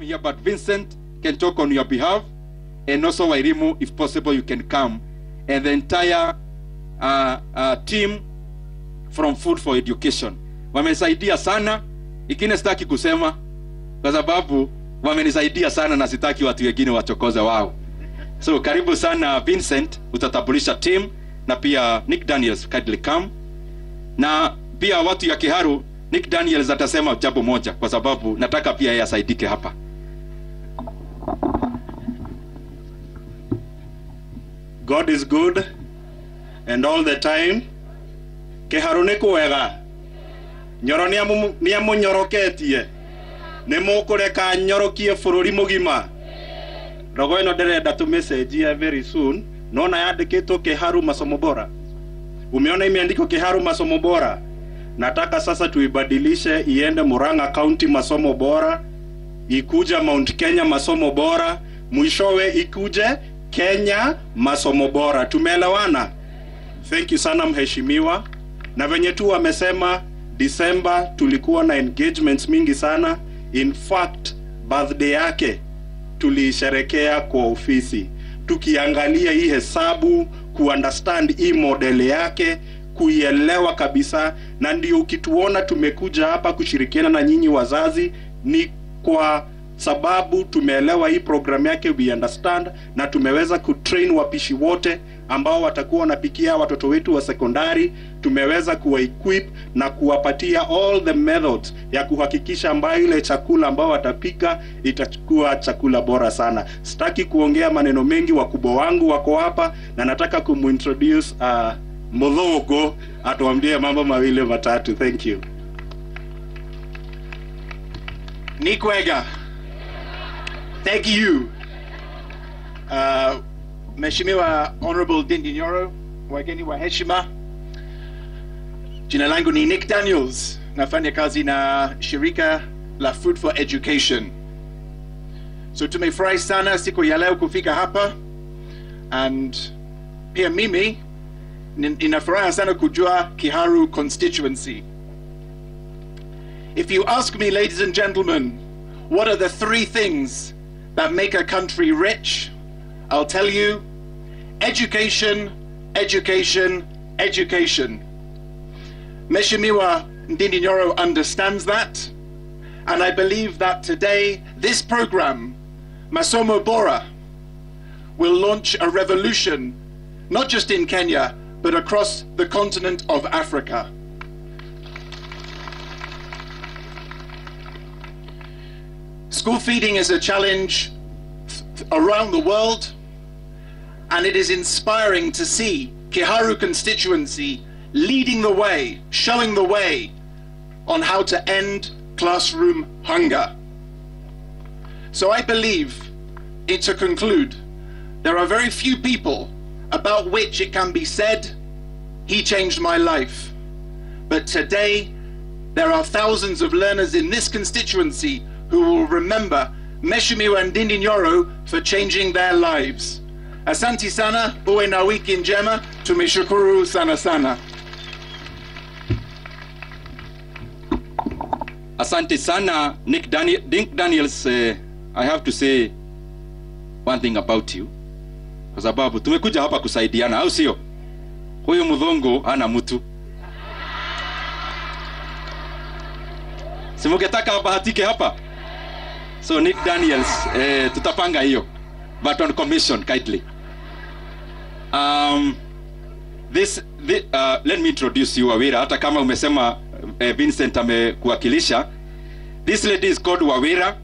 come here, but Vincent can talk on your behalf. And also Wairimu, if possible, you can come. And the entire uh, uh, team from Food for Education. Wamesaidia sana, ikine sitaki kusema kwa sababu wamenisaidia sana na sitaki watu wengine wachokoze wao. So karibu sana Vincent, utatambulisha team na pia Nick Daniels kindly come. Na pia watu ya Kiharu, Nick Daniels atasema jambo moja kwa sababu nataka pia yeye asaidike hapa. God is good and all the time kä harå nä kwega? Nyoro nä amå nyoroketie. Nä må kå reka nyorokie bå rå ri må gima rogo ä no ndärenda tå mä cenjia very soon. Nona yandä kä kä haru masomo bora. Umeona imeandikwa kä haru masomo bora? Nataka sasa tuibadilishe iende muranga kaunti masomo bora. Ikuja Mount Kenya masomo bora mwishowe ikuje Kenya masomo bora. Tumeelewana? Thank you sana mheshimiwa. Na venye tu wamesema Disemba tulikuwa na engagements mingi sana. In fact, birthday yake tuliisherekea kwa ofisi tukiangalia hii hesabu, kuunderstand hii model yake, kuielewa kabisa, na ndio ukituona tumekuja hapa kushirikiana na nyinyi wazazi ni kwa sababu tumeelewa hii programu yake, we understand, na tumeweza kutrain wapishi wote ambao watakuwa wanapikia watoto wetu wa sekondari. Tumeweza kuwaequip na kuwapatia all the methods ya kuhakikisha ambayo ile chakula ambao watapika itakuwa chakula bora sana. Sitaki kuongea maneno mengi, wakubwa wangu wako hapa na nataka kumintroduce uh, mdhogo atuambie mambo mawili matatu. Thank you. Nikwega. Thank you. Uh, Mheshimiwa Honorable Dindi Nyoro, wageni wa heshima. Jina langu ni Nick Daniels, nafanya kazi na shirika la Food for Education. So tumefurahi sana siku ya leo kufika hapa and pia mimi ninafuraha sana kujua Kiharu constituency. If you ask me, ladies and gentlemen, what are the three things that make a country rich? I'll tell you education, education, education. Meshimiwa Ndindi Nyoro understands that, and I believe that today this program, Masomo Bora, will launch a revolution, not just in Kenya, but across the continent of Africa. School feeding is a challenge around the world, and it is inspiring to see Kiharu constituency leading the way, showing the way on how to end classroom hunger. So I believe, to conclude, there are very few people about which it can be said, he changed my life. But today, there are thousands of learners in this constituency who will remember Meshimiwa and Dindinyoro for changing their lives. Asante sana, uwe na wiki njema, tumeshukuru sana sana. Asante sana Nick, Daniel, Nick Daniels. Uh, I have to say one thing about you, kwa sababu tumekuja hapa kusaidiana, au sio? Huyu mdhongo hana mtu, simugetaka abahatike hapa. So Nick Daniels, eh, tutapanga hiyo, but on commission kindly. Um, this, this uh, let me introduce you Wawira, hata kama umesema eh, Vincent amekuwakilisha. This lady is called Wawira.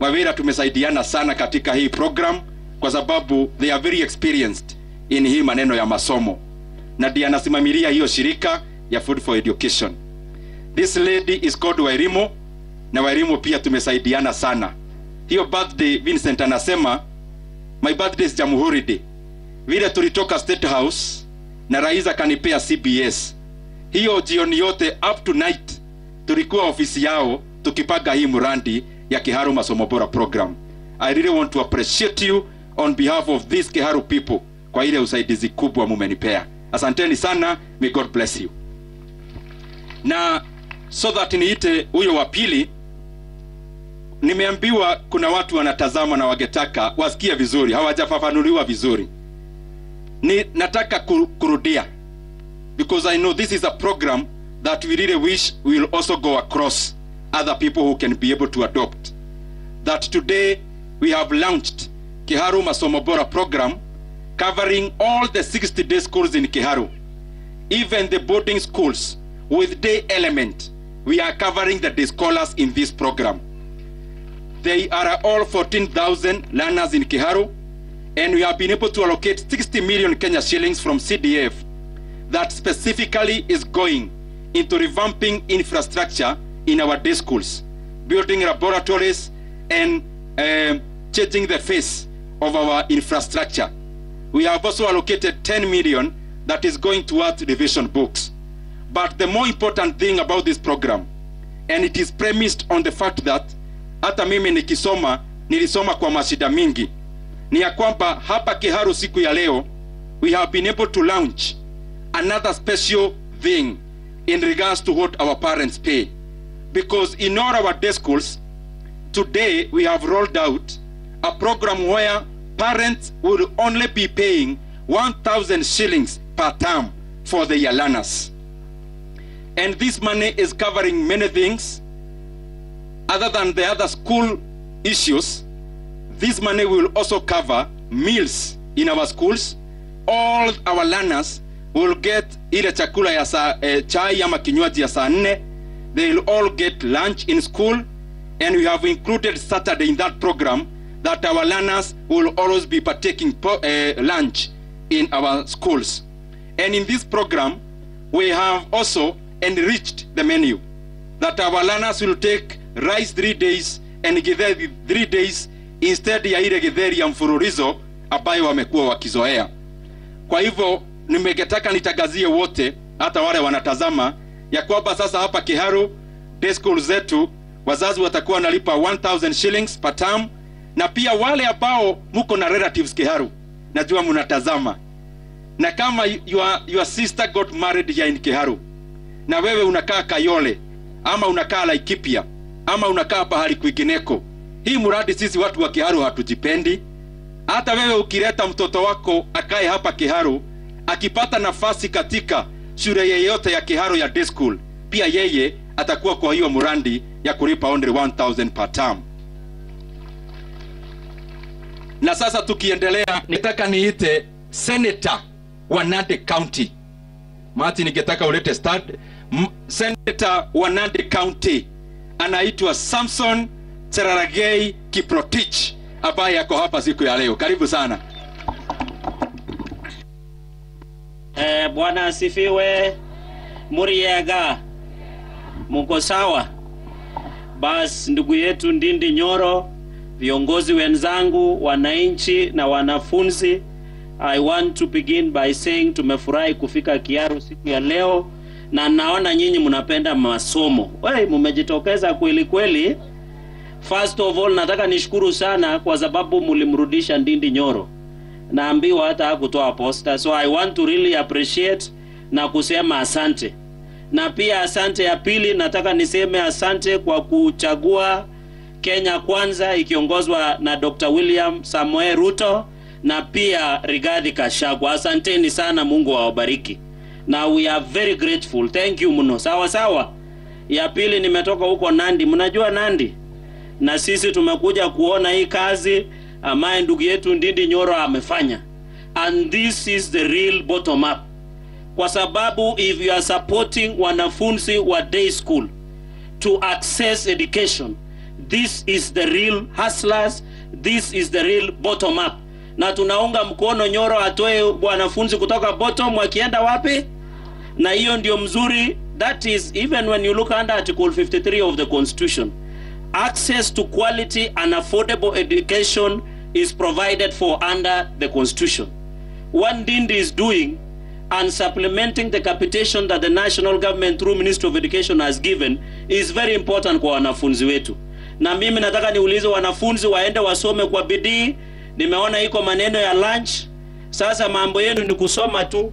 Wawira tumesaidiana sana katika hii program kwa sababu they are very experienced in hii maneno ya masomo, na ndiye anasimamilia hiyo shirika ya Food for Education. This lady is called Wairimu na Wairimu pia tumesaidiana sana. Hiyo birthday Vincent anasema my birthday is Jamhuri Day. Vile tulitoka State House na rais akanipea CBS. Hiyo jioni yote up to night tulikuwa ofisi yao tukipaga hii murandi ya Kiharu Masomo Bora program. I really want to appreciate you on behalf of this Kiharu people kwa ile usaidizi kubwa mumenipea. Asanteni sana, may God bless you. Na so that niite huyo wa pili nimeambiwa kuna watu wanatazama na wangetaka wasikie vizuri hawajafafanuliwa vizuri. Ni nataka kurudia. Because i know this is a program that we really wish will also go across other people who can be able to adopt. That today we have launched kiharu masomo bora program covering all the 60 day schools in kiharu. Even the boarding schools with day element we are covering the day scholars in this program they are all 14,000 learners in Kiharu, and we have been able to allocate 60 million Kenya shillings from CDF that specifically is going into revamping infrastructure in our day schools, building laboratories, and um, changing the face of our infrastructure. We have also allocated 10 million that is going towards revision books. But the more important thing about this program, and it is premised on the fact that hata mimi nikisoma nilisoma kwa mashida mingi. Ni ya kwamba hapa kiharu siku ya leo we have been able to launch another special thing in regards to what our parents pay. Because in all our day schools today we have rolled out a program where parents will only be paying 1000 shillings per term for their learners. And this money is covering many things other than the other school issues, this money will also cover meals in our schools. All our learners will get ile chakula ya eh, chai ama kinywaji ya saa nne. They will all get lunch in school and we have included Saturday in that program that our learners will always be partaking eh, lunch in our schools. And in this program, we have also enriched the menu that our learners will take rice three days and githeri three days instead ya ile githeri ya mfululizo ambayo wamekuwa wakizoea. Kwa hivyo nimegetaka nitangazie wote, hata wale wanatazama, ya kwamba sasa hapa Kiharu day school zetu wazazi watakuwa wanalipa 1000 shillings per term, na pia wale ambao mko na relatives Kiharu, najua mnatazama, na kama your, your sister got married here in Kiharu na wewe unakaa Kayole ama unakaa Laikipia ama unakaa pahali kwingineko, hii mradi sisi watu wa Kiharu hatujipendi. Hata wewe ukileta mtoto wako akae hapa Kiharu, akipata nafasi katika shule yeyote ya Kiharu ya day school, pia yeye atakuwa kwa hiyo mradi ya kulipa only 1000 per term. Na sasa tukiendelea, nitaka niite senator wa Nandi County Mati, ningetaka ulete start. Senator wa Nandi County anaitwa Samson Cheraragei Kiprotich ambaye yako hapa siku ya leo. Karibu sana. Eh, Bwana asifiwe. Muriega, muko sawa? Bas, ndugu yetu Ndindi Nyoro, viongozi wenzangu, wananchi na wanafunzi, I want to begin by saying tumefurahi kufika Kiaru siku ya leo, na naona nyinyi mnapenda masomo. Hey, mmejitokeza kweli kweli. First of all, nataka nishukuru sana kwa sababu mlimrudisha Ndindi Nyoro. Naambiwa hata hakutoa posta so i want to really appreciate na kusema asante. Na pia asante ya pili nataka niseme asante kwa kuchagua kenya kwanza ikiongozwa na dr. William samuel ruto na pia rigadhi kashagwa asanteni sana mungu awabariki na we are very grateful. Thank you mno sawa sawa. Ya pili nimetoka huko nandi. Mnajua nandi? Na sisi tumekuja kuona hii kazi ambaye ndugu yetu Ndindi Nyoro amefanya, and this is the real bottom up, kwa sababu if you are supporting wanafunzi wa day school to access education, this is the real hustlers, this is the real bottom up, na tunaunga mkono Nyoro atoe wanafunzi kutoka bottom wakienda wapi? Na hiyo ndio mzuri that is even when you look under article 53 of the constitution access to quality and affordable education is provided for under the constitution. What Ndindi is doing and supplementing the capitation that the national government through ministry of education has given is very important kwa wanafunzi wetu. Na mimi nataka niulize wanafunzi waende wasome kwa bidii. Nimeona iko maneno ya lunch. Sasa mambo yenu ni kusoma tu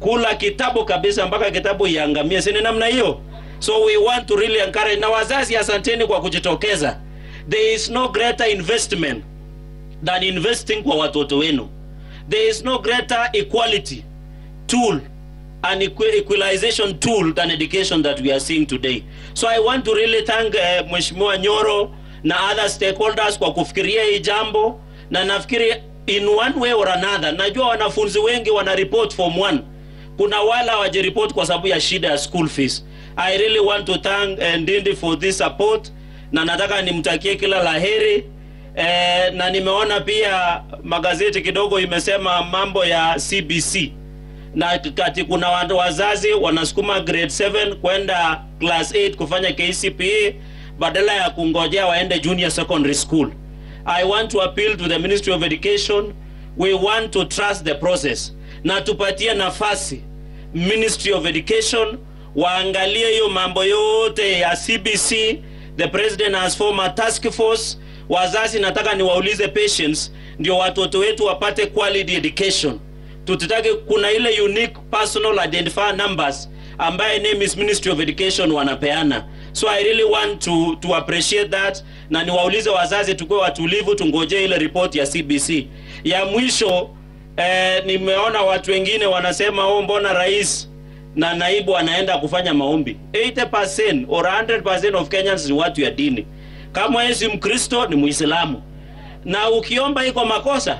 kula kitabu kabisa mpaka kitabu iangamie. Sini namna hiyo? So we want to really encourage. Na wazazi asanteni kwa kujitokeza. There is no greater investment than investing kwa watoto wenu. There is no greater equality tool an equalization tool than education that we are seeing today. So i want to really thank uh, mheshimiwa nyoro na other stakeholders kwa kufikiria hii jambo. Na nafikiri in one way or another najua wanafunzi wengi wana report form one kuna wala hawajiripoti kwa sababu ya shida ya school fees. I really want to thank uh, ndindi for this support na nataka nimtakie kila la heri eh, na nimeona pia magazeti kidogo imesema mambo ya cbc na kati kuna wazazi wanasukuma grade 7 kwenda class 8 kufanya kcpe badala ya kungojea waende junior secondary school. I want to appeal to the ministry of education. We want to trust the process. Na tupatie nafasi ministry of education waangalie hiyo mambo yote ya cbc the president has formed a task force. Wazazi nataka niwaulize patients ndio watoto wetu wapate quality education. Tutitake kuna ile unique personal identifier numbers ambaye name is ministry of education wanapeana. So i really want to, to appreciate that na niwaulize wazazi tukuwe watulivu tungojee ile report ya cbc ya mwisho eh, nimeona watu wengine wanasema oh mbona rais na naibu anaenda kufanya maombi? 80% or 100% of kenyans ni watu ya dini. Kama yeye si mkristo ni muislamu. Na ukiomba iko makosa.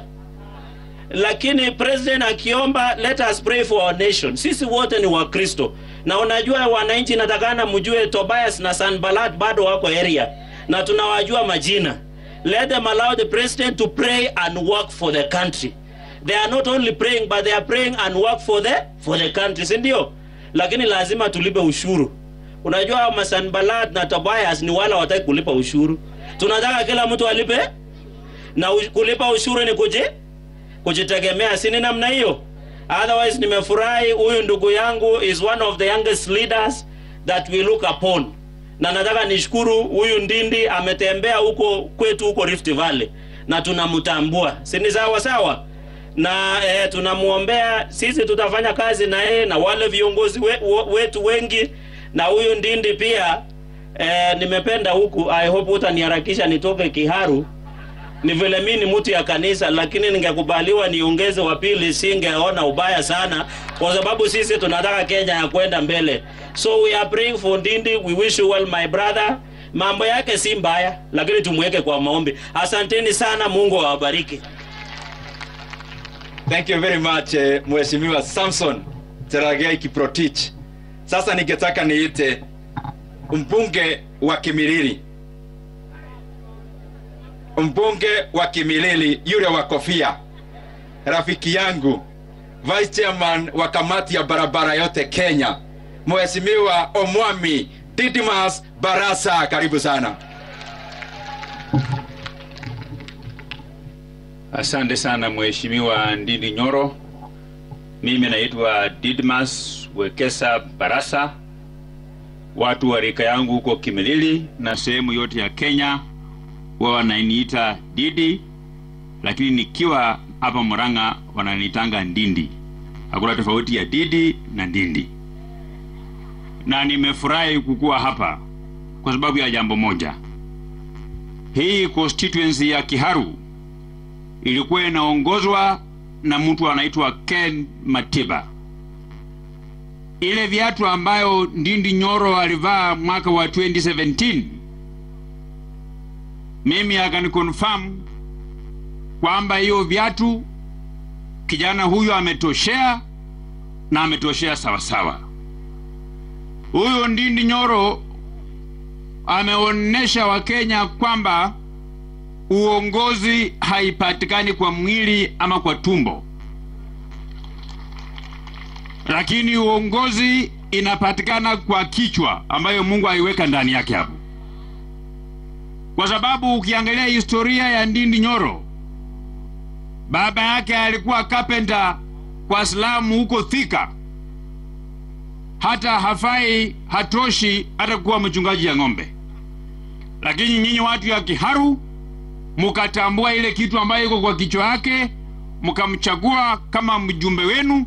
Lakini president akiomba let us pray for our nation. Sisi wote ni wakristo. Na unajua wananchi natakana mjue tobias na sanbalat bado wako area. Na tunawajua majina. Let them allow the president to pray and work for the country they are not only praying but they are praying and work for the for the country si ndio? Lakini lazima tulipe ushuru. Unajua masanbalat na tobias ni wala wataki kulipa ushuru. Tunataka kila mtu alipe. Na kulipa ushuru ni kuji kujitegemea sini namna hiyo? Otherwise nimefurahi huyu ndugu yangu is one of the youngest leaders that we look upon. Na nataka nishukuru huyu ndindi ametembea huko kwetu huko rift valley. Na tunamtambua. Sini sawa sawa na eh, tunamwombea sisi tutafanya kazi na yeye na wale viongozi we, we, wetu wengi. Na huyu ndindi pia eh, nimependa huku. I hope utaniharakisha nitoke kiharu. Ni vile mi ni mtu ya kanisa lakini ningekubaliwa niongeze wa pili singeona ubaya sana kwa sababu sisi tunataka kenya ya kwenda mbele. So we are praying for ndindi. We wish you well my brother. Mambo yake si mbaya lakini tumweke kwa maombi. Asanteni sana mungu awabariki Thank you very much eh, Mheshimiwa Samson Cherargei Kiprotich. Sasa ningetaka niite mbunge wa Kimilili, mbunge wa Kimilili yule wa kofia, rafiki yangu, vice chairman wa kamati ya barabara yote Kenya, Mheshimiwa Omwami Didimas Barasa, karibu sana. Asante sana Mheshimiwa Ndindi Nyoro. Mimi naitwa Didmas Wekesa Barasa. Watu wa rika yangu huko Kimilili na sehemu yote ya Kenya wao wananiita Didi, lakini nikiwa hapa Murang'a wananiitanga Ndindi. Hakuna tofauti ya Didi na Ndindi, na nimefurahi kukuwa hapa kwa sababu ya jambo moja. Hii constituency ya Kiharu ilikuwa inaongozwa na mtu anaitwa Ken Matiba. Ile viatu ambayo Ndindi Nyoro alivaa mwaka wa 2017 mimi akanikonfirm kwamba hiyo viatu kijana huyu ametoshea na ametoshea sawasawa. Huyo Ndindi Nyoro ameonesha Wakenya kwamba uongozi haipatikani kwa mwili ama kwa tumbo, lakini uongozi inapatikana kwa kichwa ambayo Mungu aiweka ndani yake hapo, kwa sababu ukiangalia historia ya Ndindi Nyoro, baba yake alikuwa kapenta kwa slamu huko Thika, hata hafai hatoshi hata kuwa mchungaji ya ng'ombe, lakini nyinyi watu ya Kiharu mukatambua ile kitu ambayo iko kwa kichwa yake, mkamchagua kama mjumbe wenu,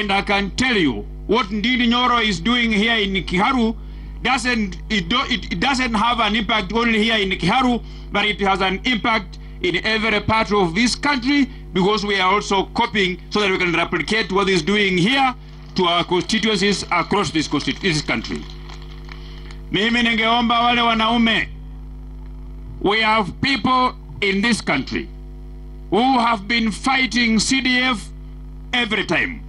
and I can tell you what Ndindi Nyoro is doing here in Kiharu doesn't it, do, it, it doesn't have an impact only here in Kiharu, but it has an impact in every part of this country because we are also copying so that we can replicate what is doing here to our constituencies across this, constitu- this country. Mimi ningeomba wale wanaume, we have people in this country who have been fighting CDF every time.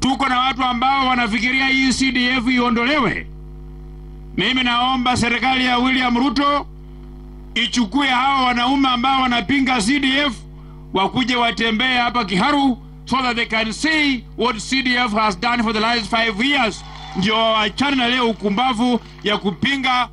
Tuko na watu ambao wanafikiria hii CDF iondolewe. Mimi naomba serikali ya William Ruto ichukue hao wanaume ambao wanapinga CDF wakuje watembee hapa Kiharu so that they can see what CDF has done for the last five years, ndio waachane na leo ukumbavu ya kupinga